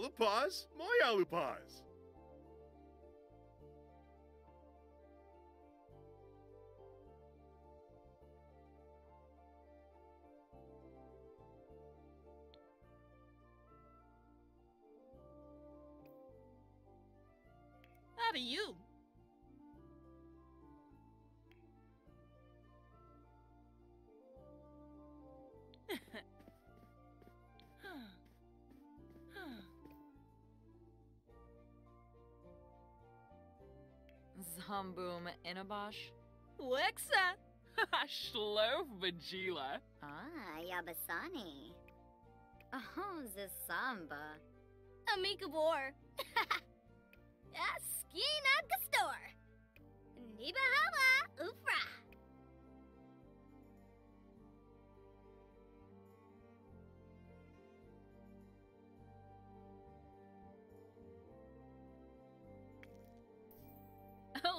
Alupaz, my Alupaz. Zomboom Inabosh. Wexa. Shlof Vajila. Ah, Yabasani. Oh, Zisamba. Amika Bor. Askina Gastor. Nibahawa Ufra.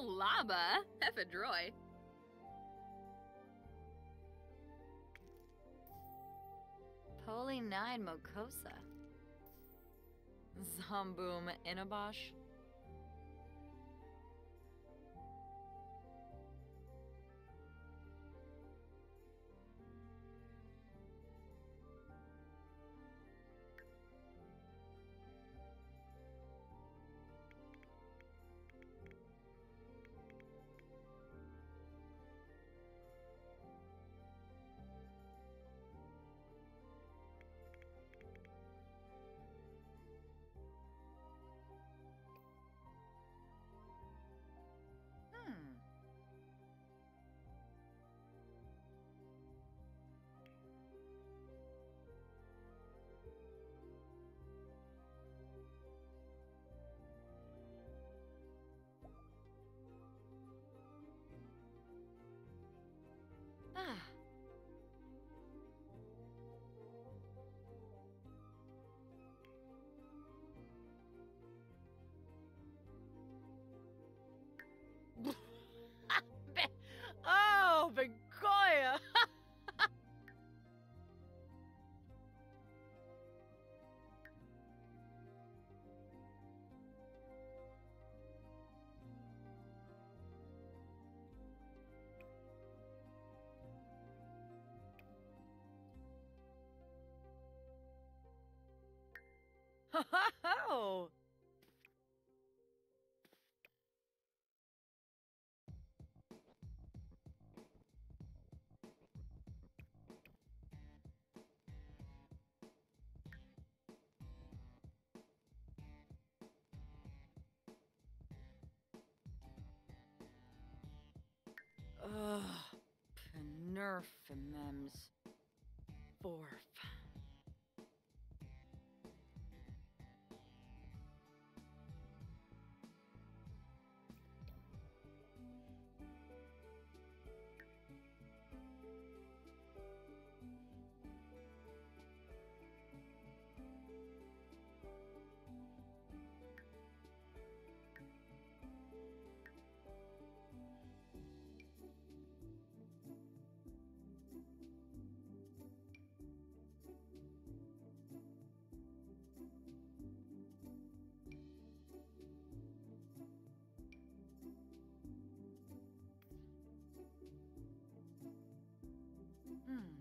Laba. Ephedroy. Poli 9 Mokosa. Zomboom Inabosh. Oh. Ugh. Penerfimems. Forf. Hmm. Hmm.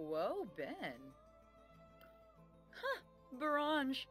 Quo Ben. Huh, Barange.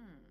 Hmm.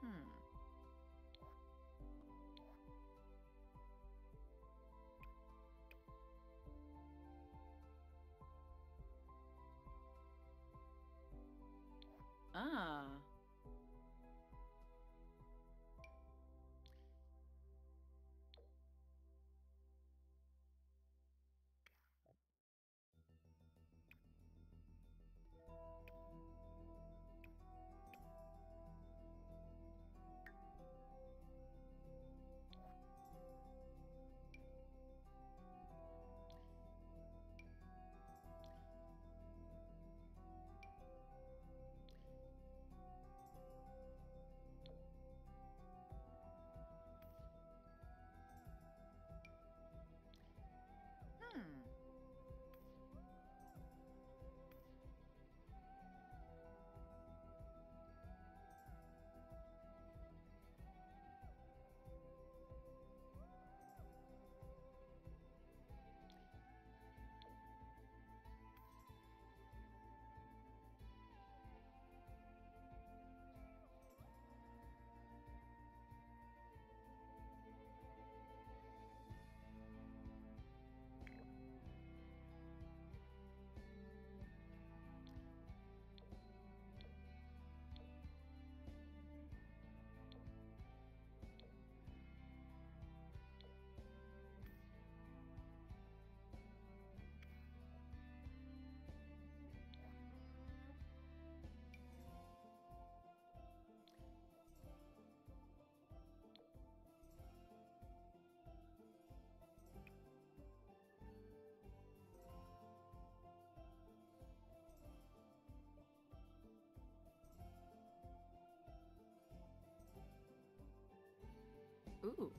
Hmm. Ah. Ooh.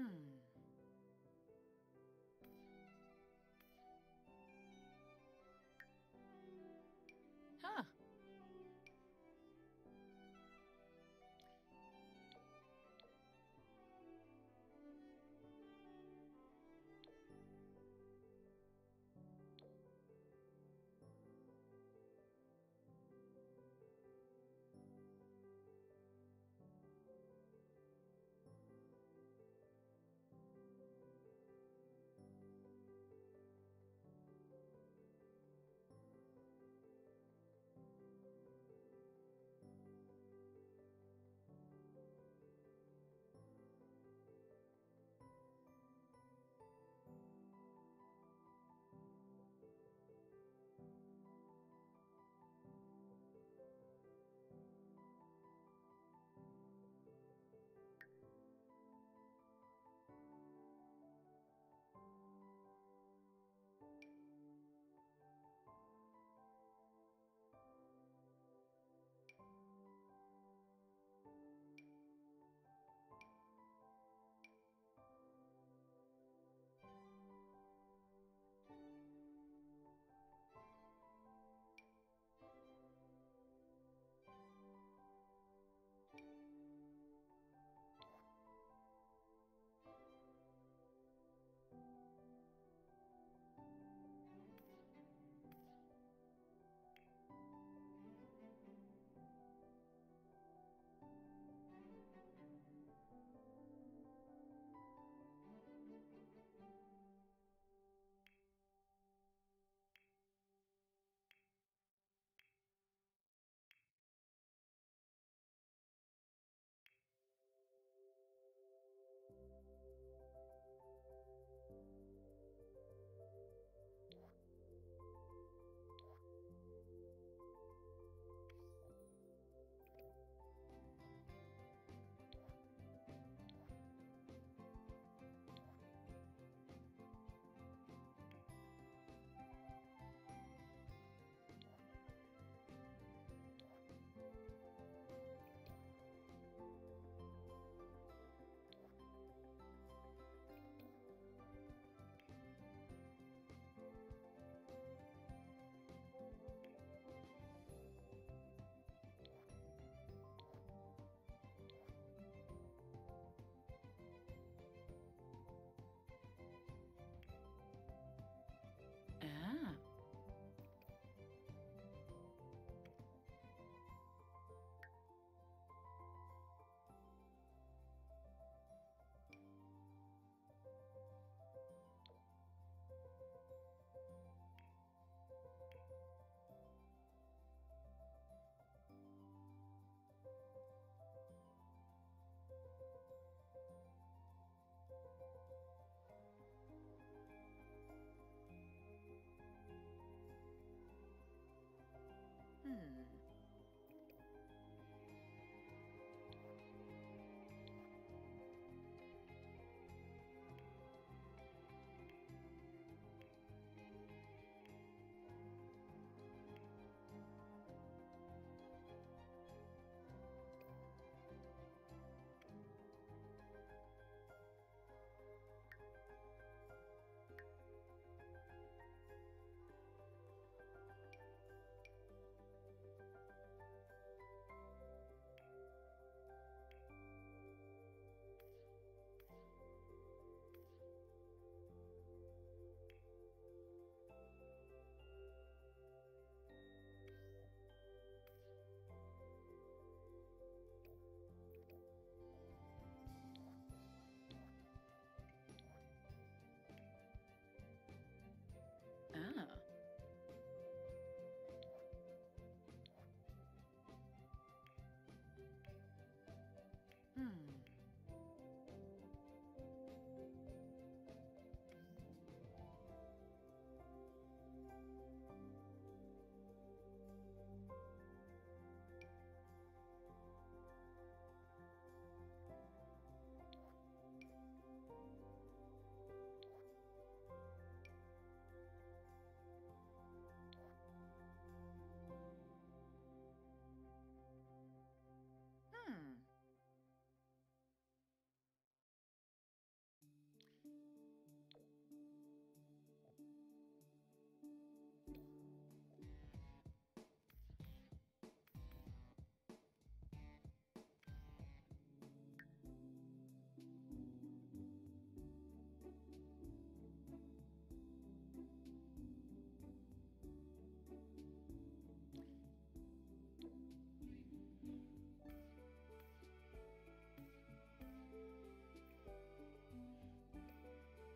Hmm.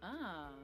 Ah.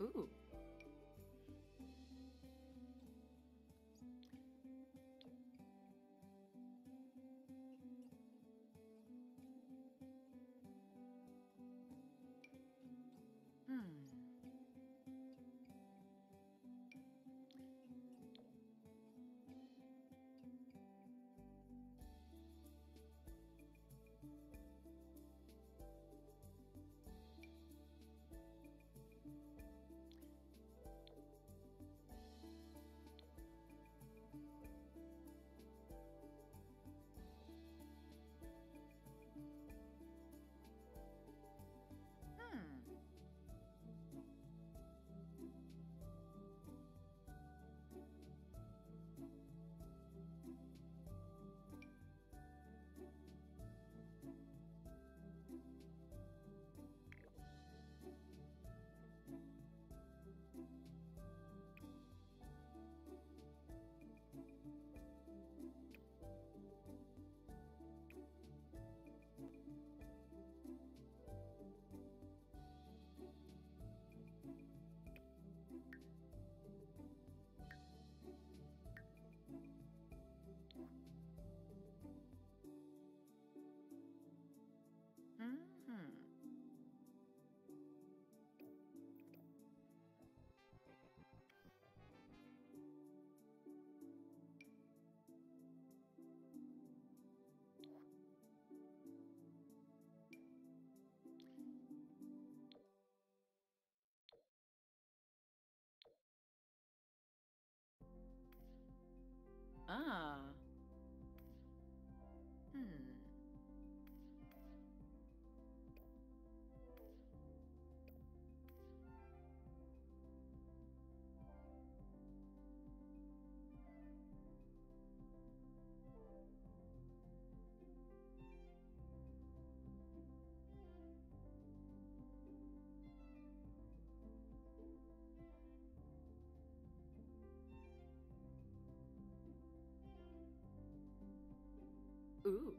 Ooh. Ah. Ooh.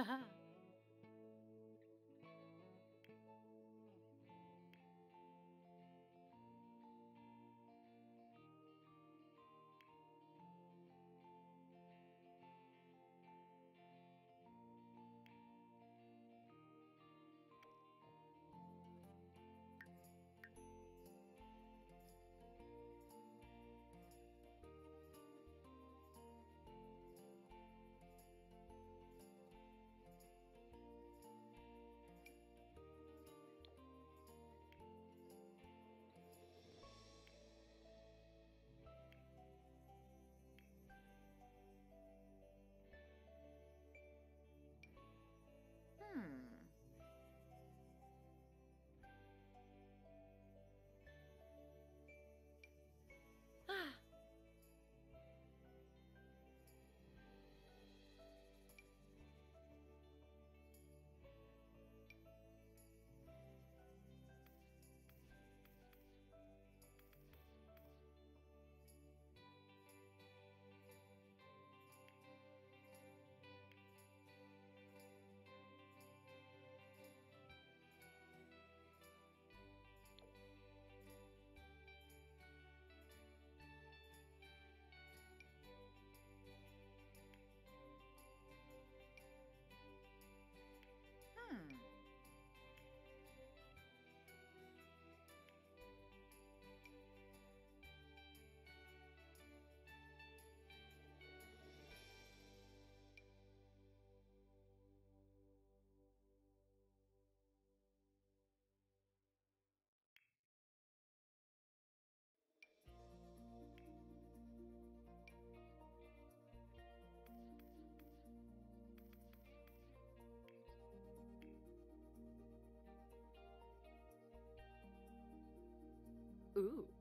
Ah. Haha. Ooh.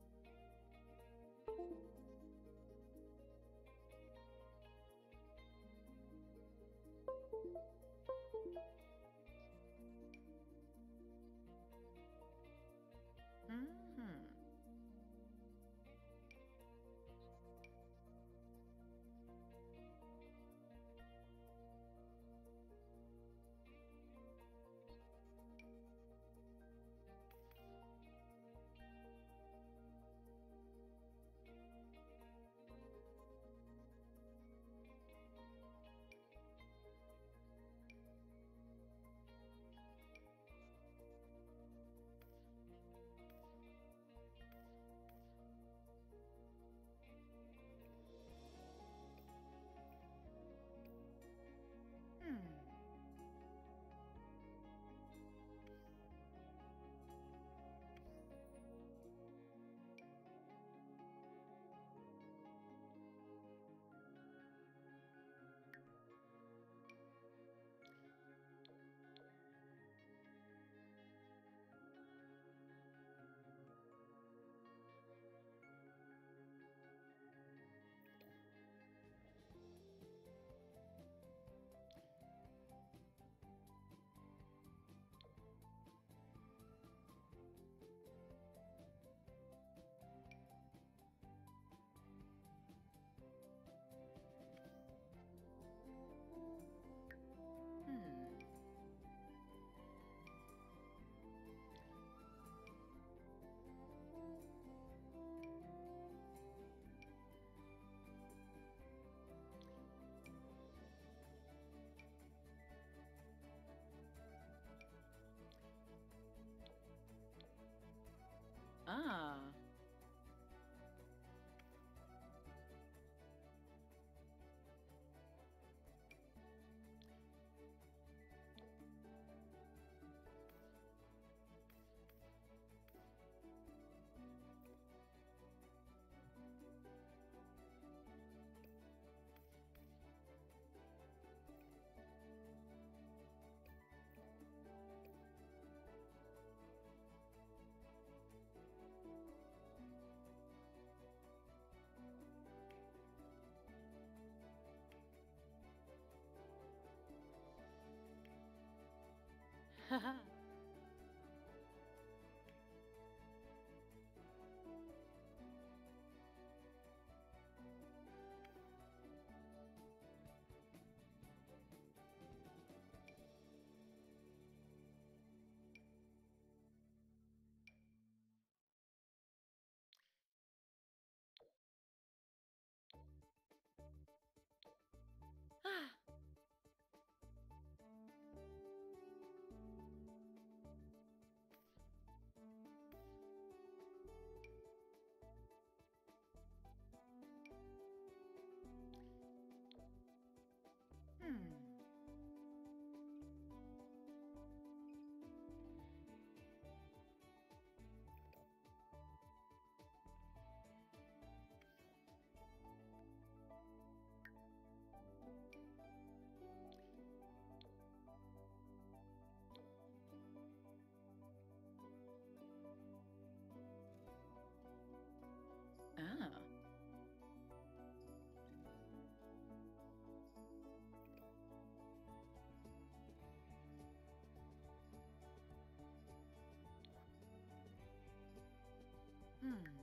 Ah. Ha ha. Hmm. Hmm.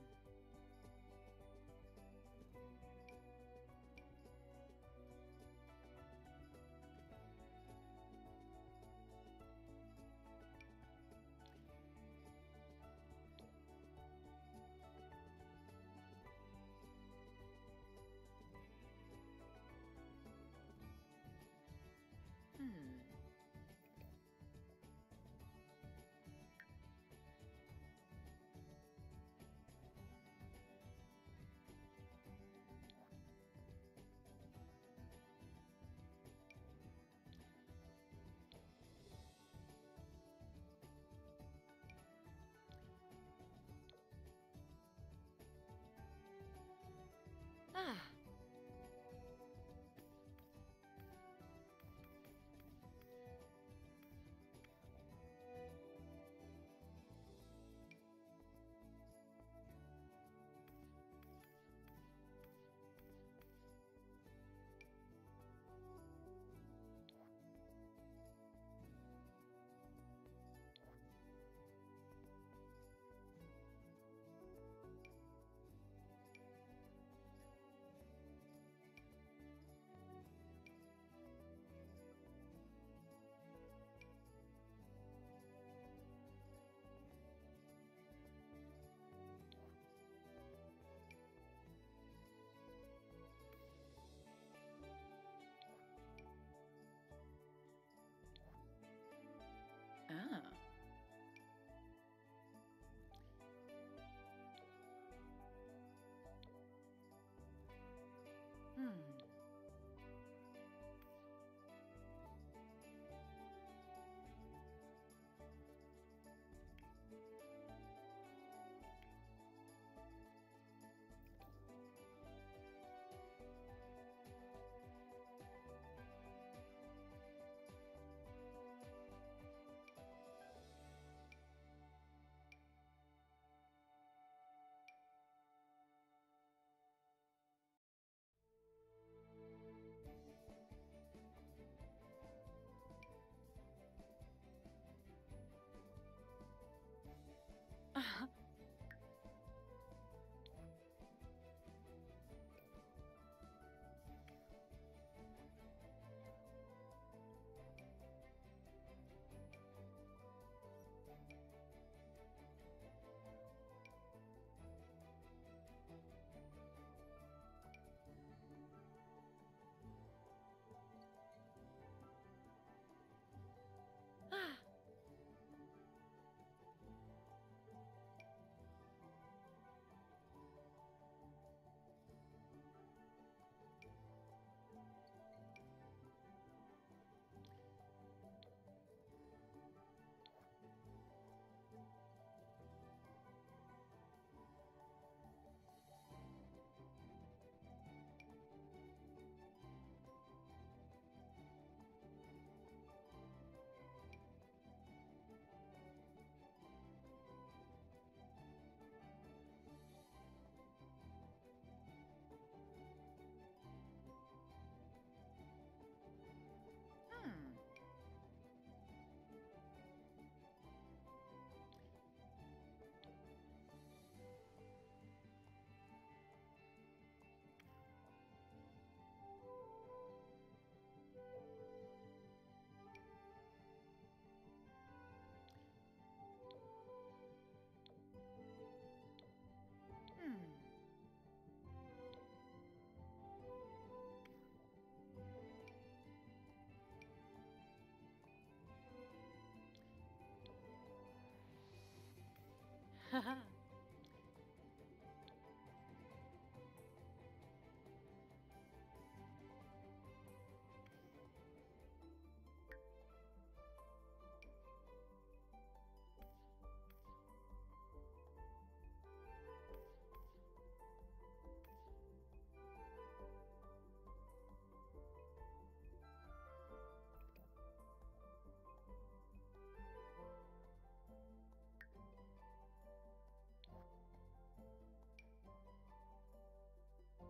Ha ha.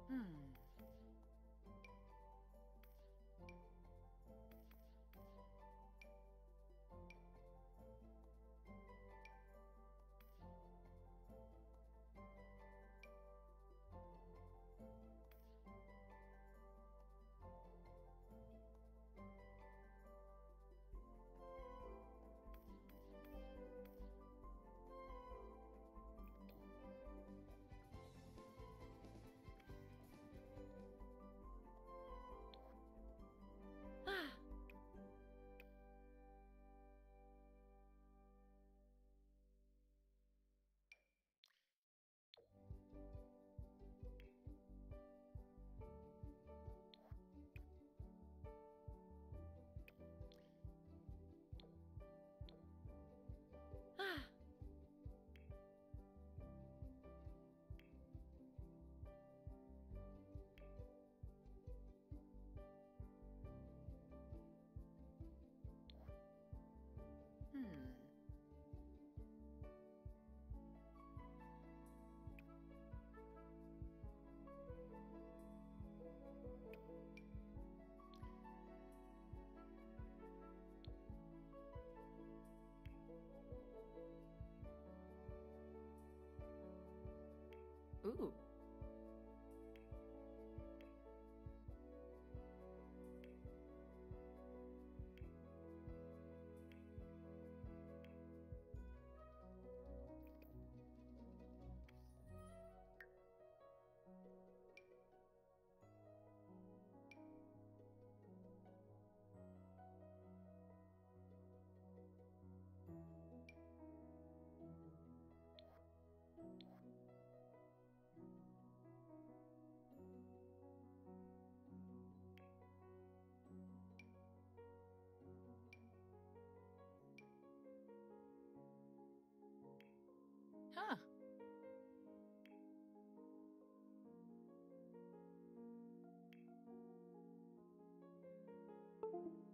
Hmm. Ooh. Ah. Ah.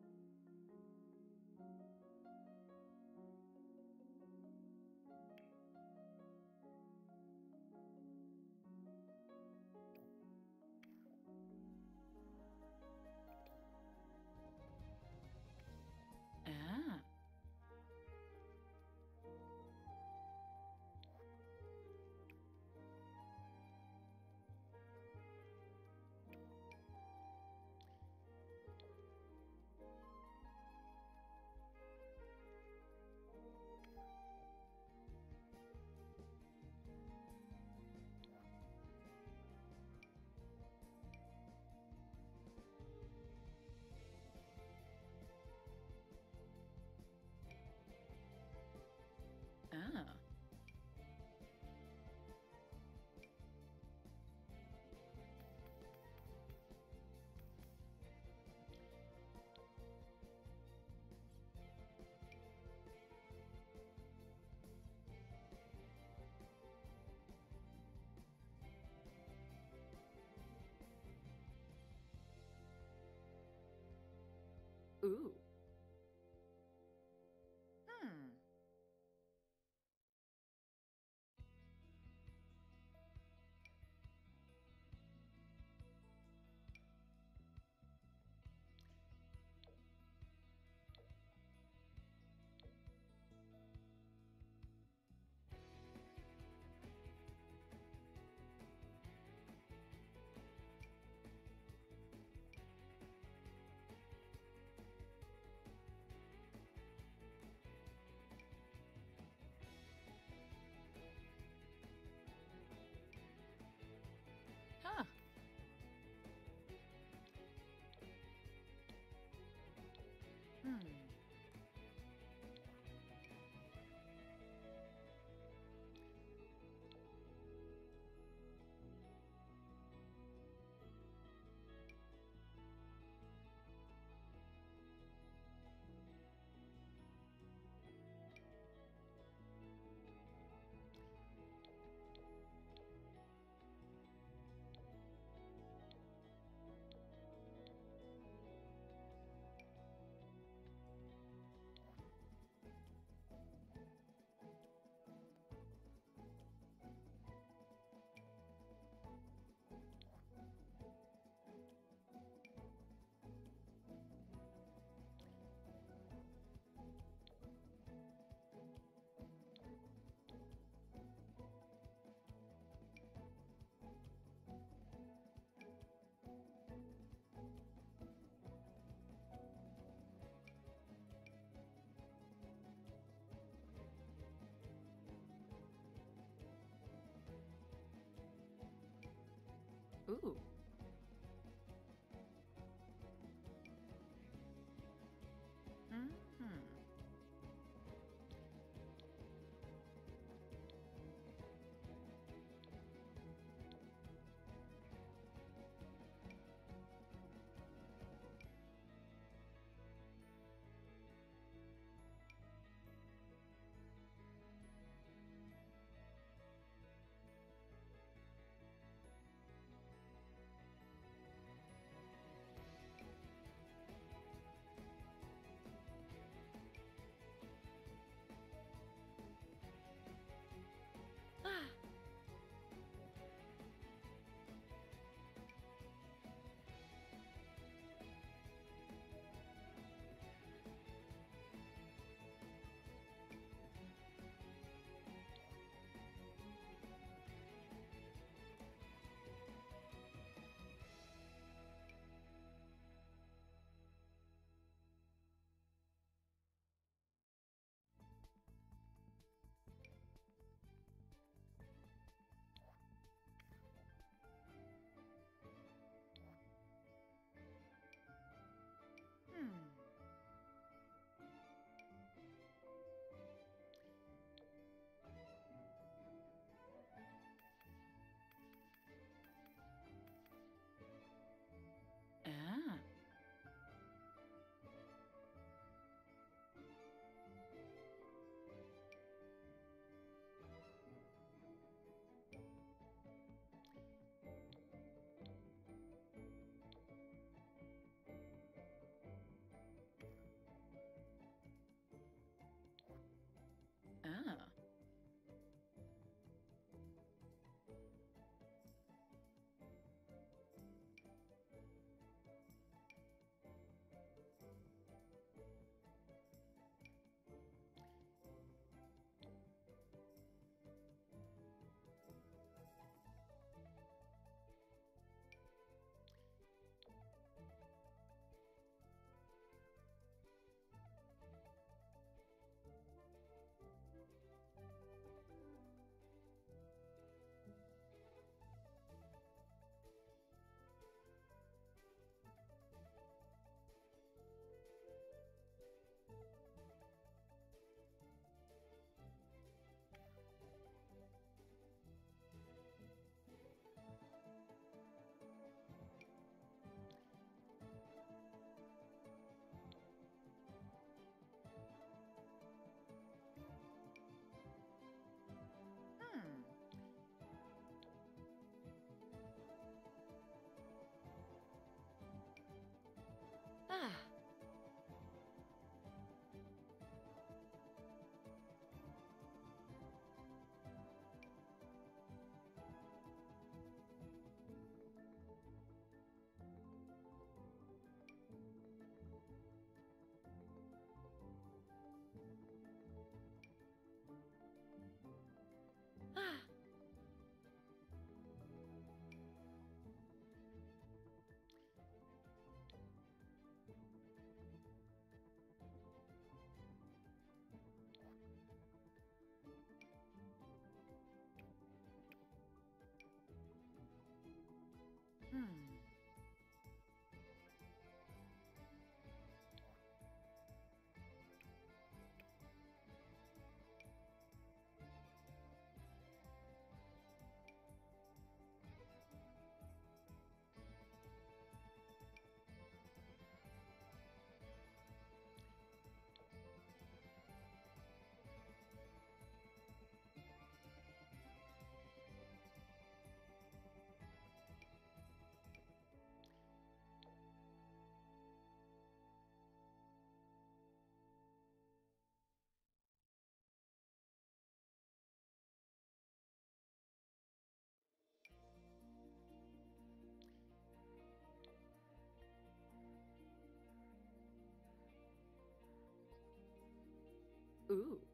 Ooh. Hmm. Ooh.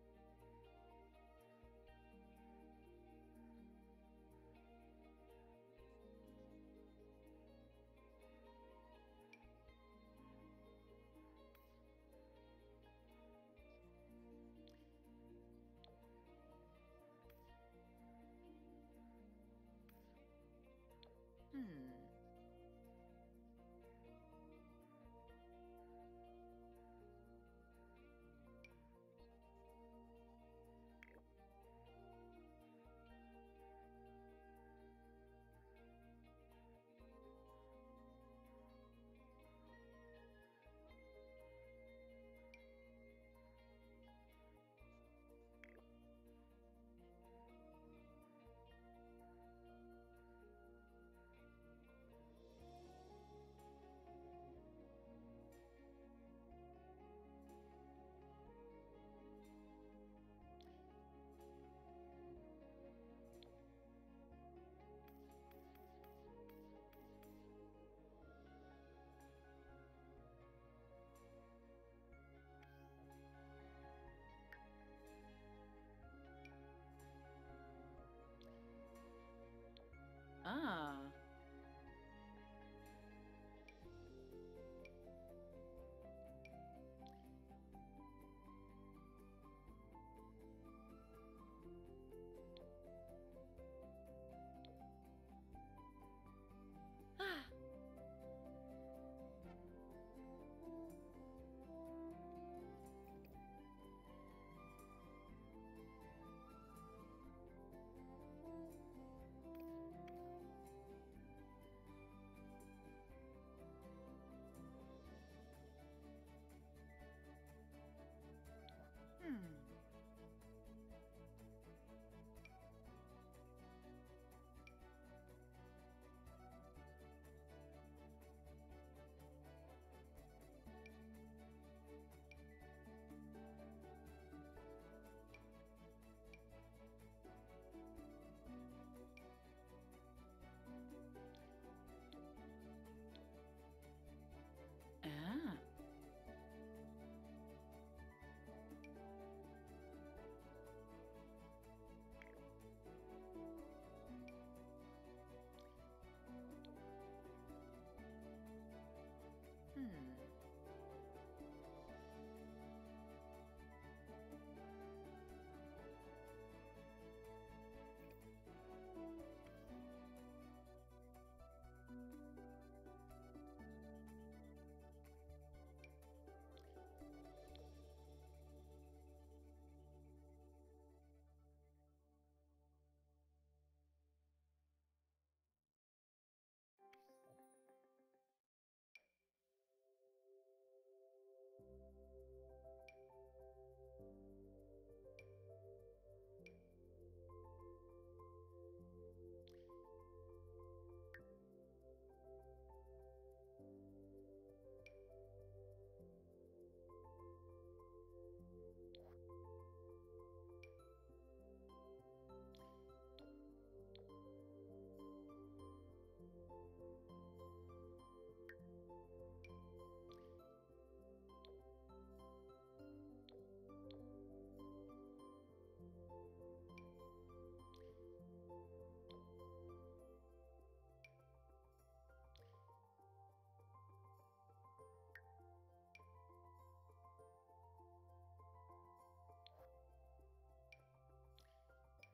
Ah.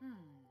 Hmm.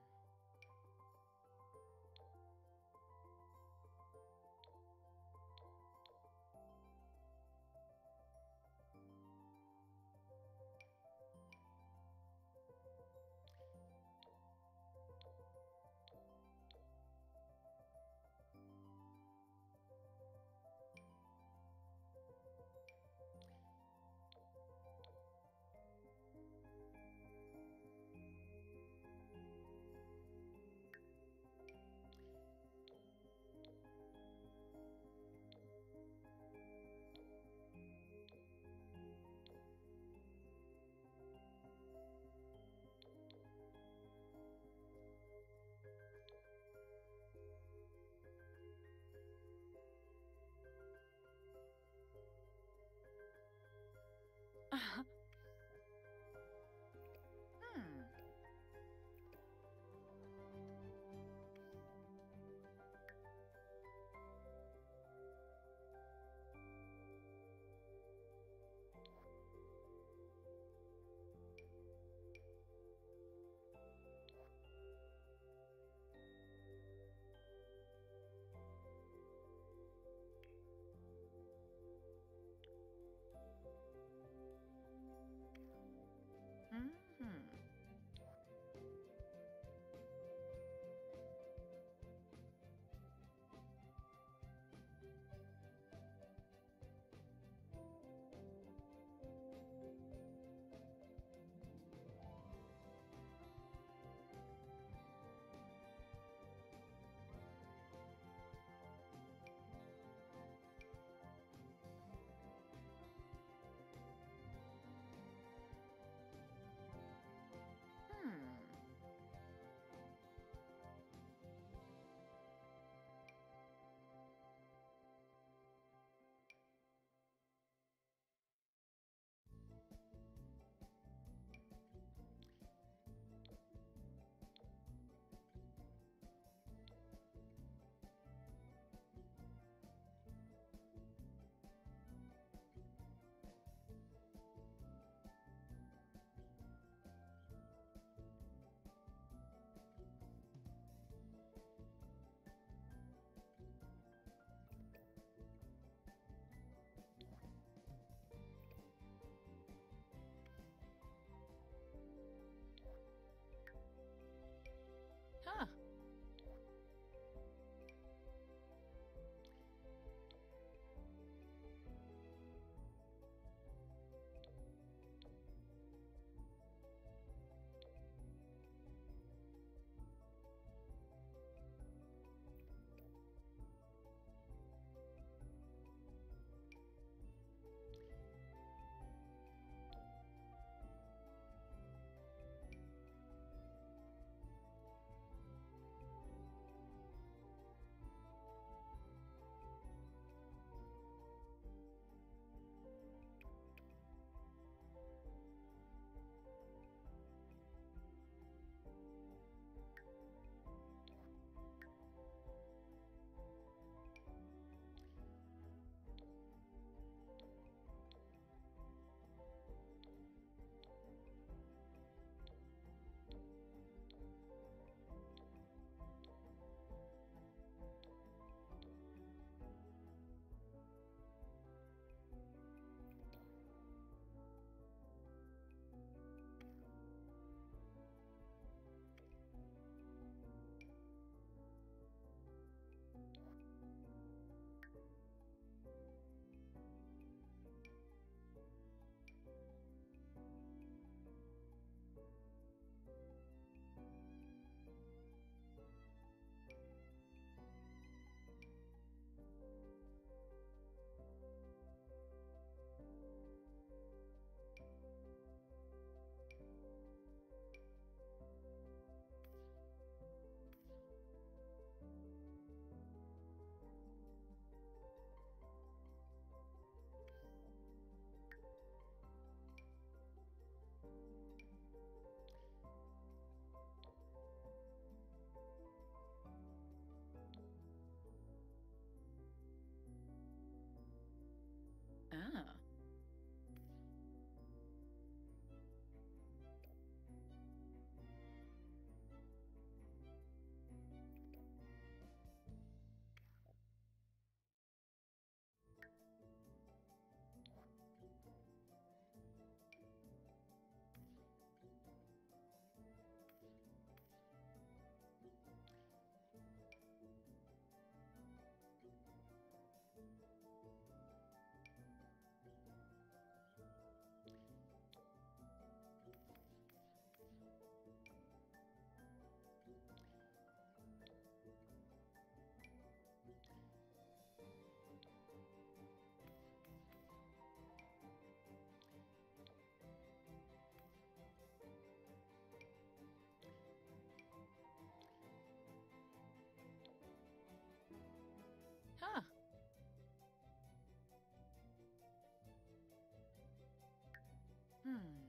Hmm.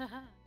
Hmm.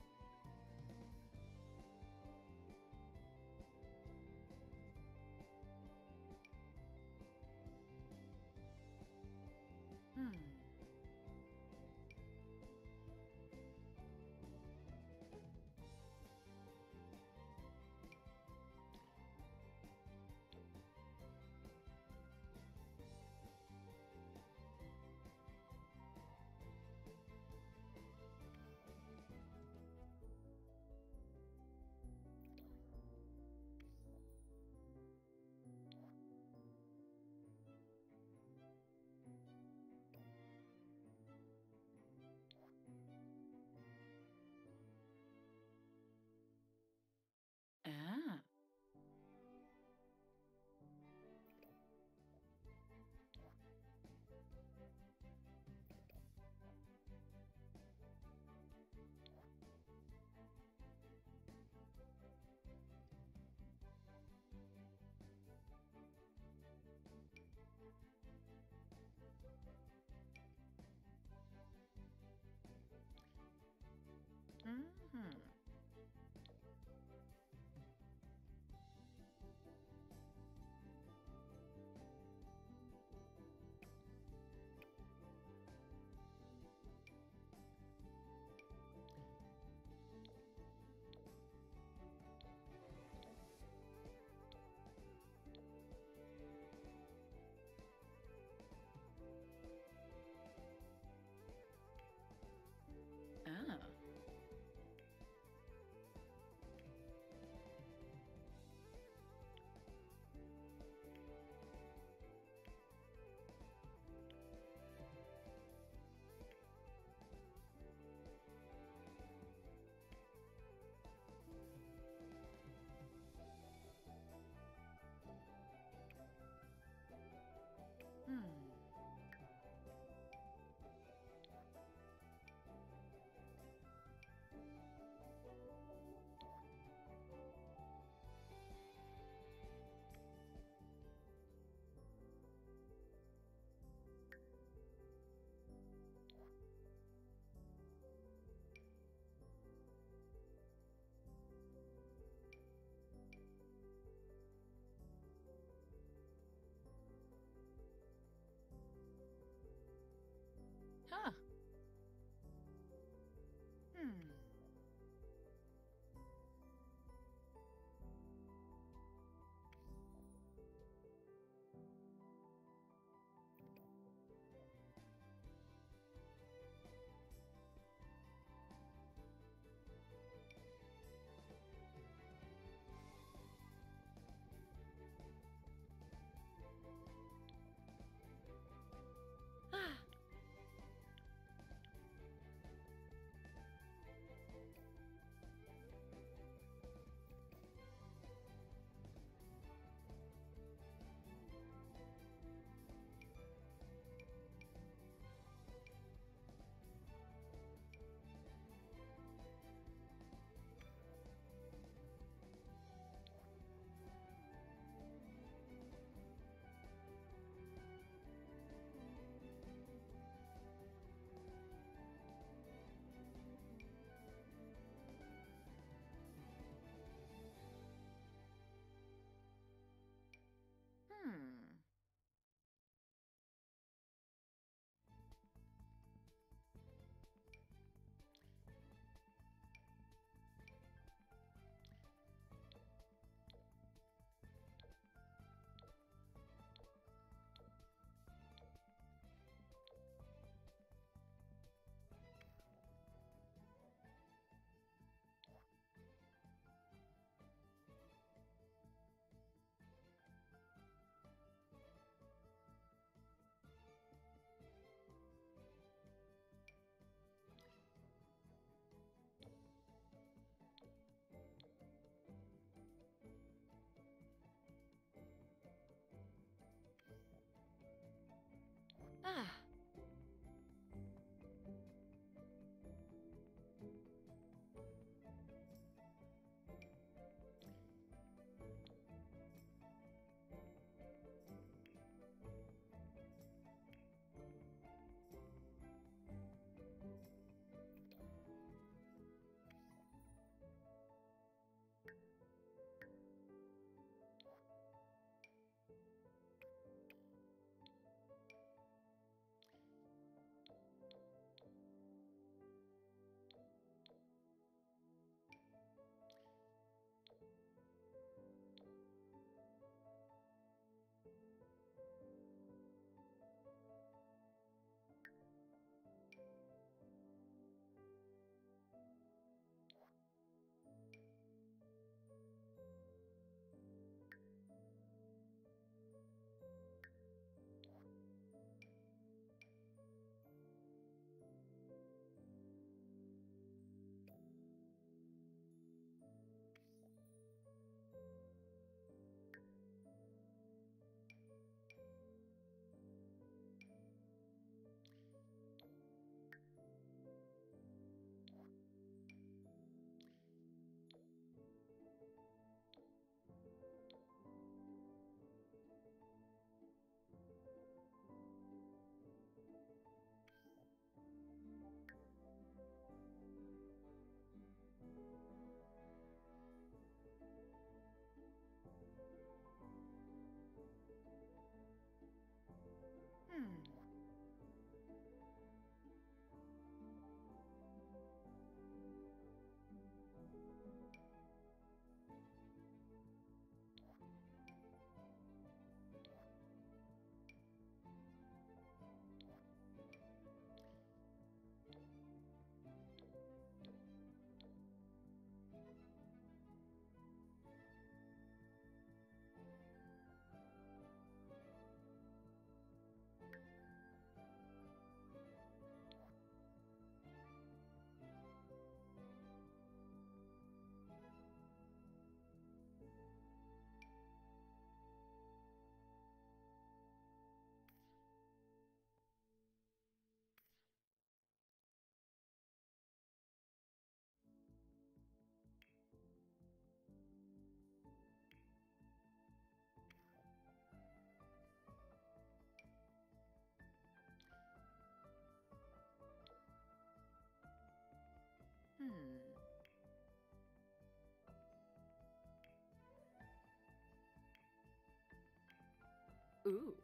Ooh.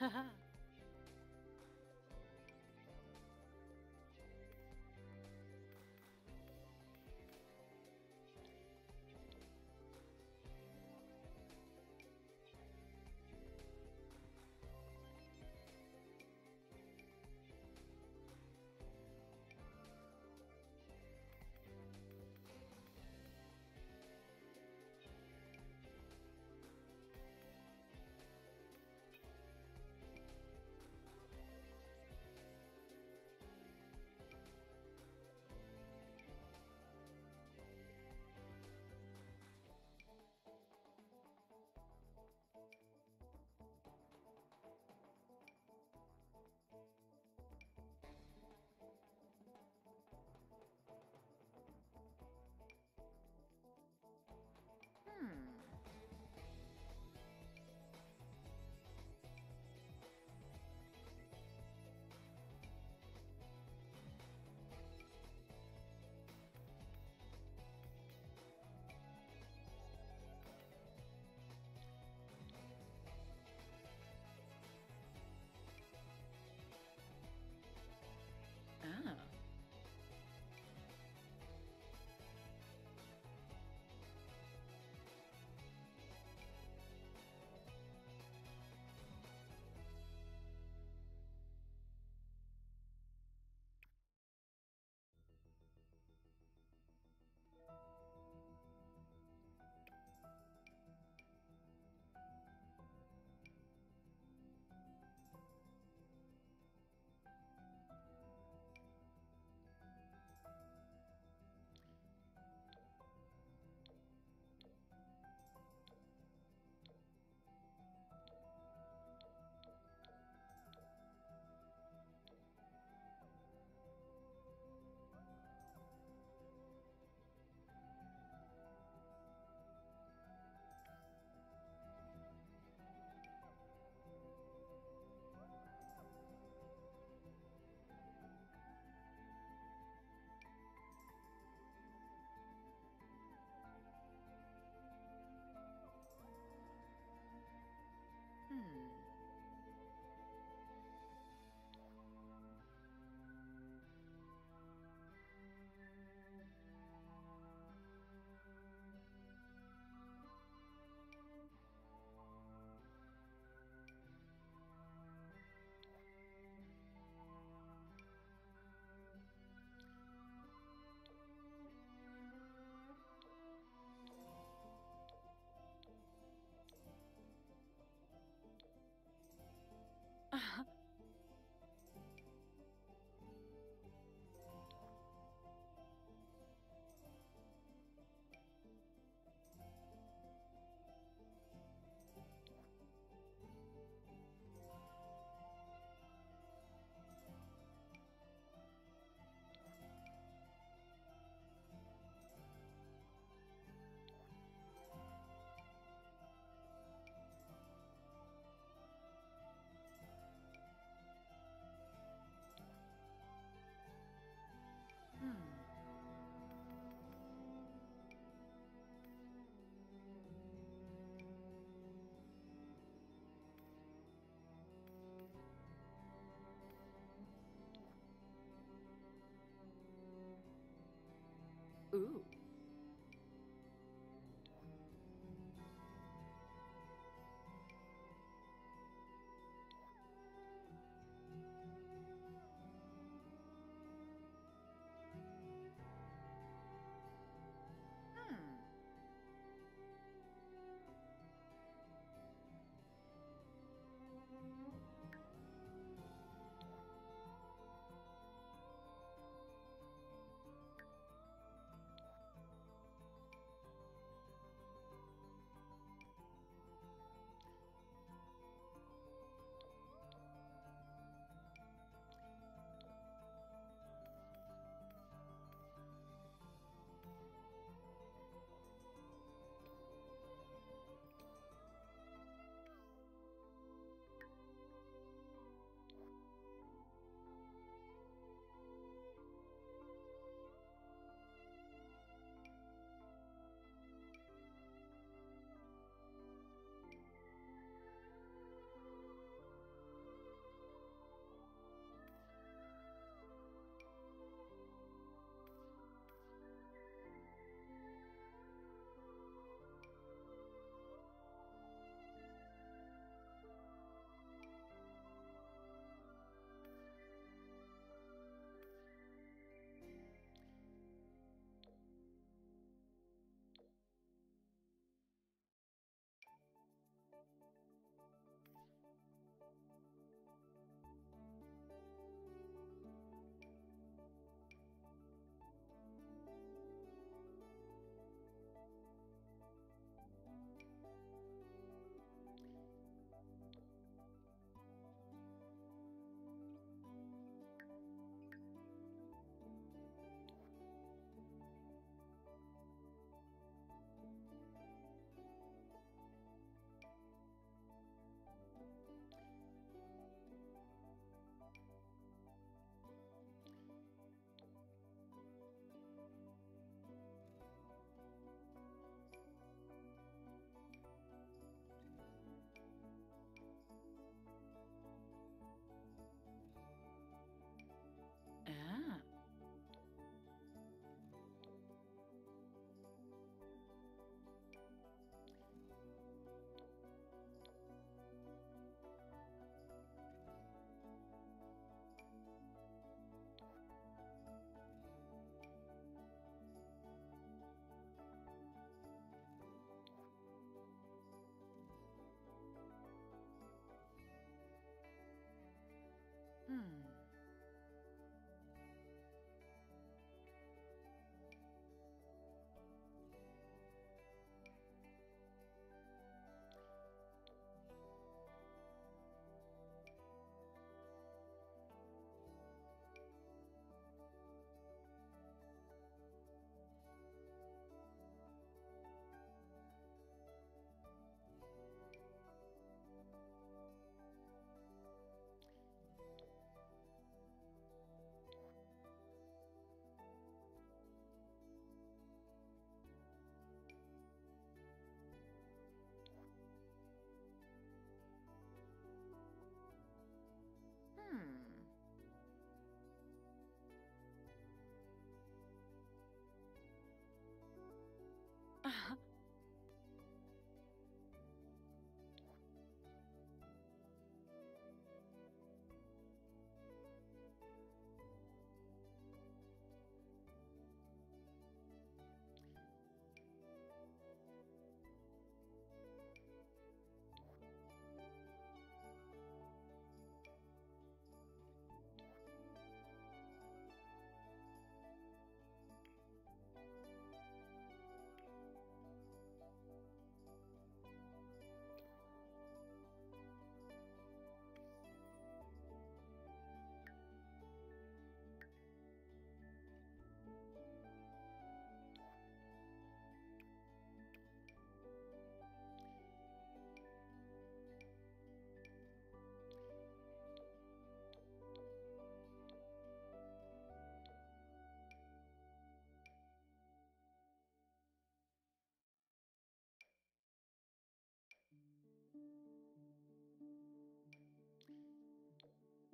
Hmm. Haha.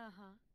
Uh huh.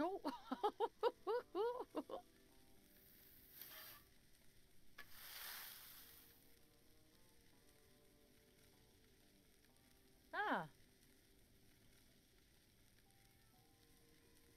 Oh.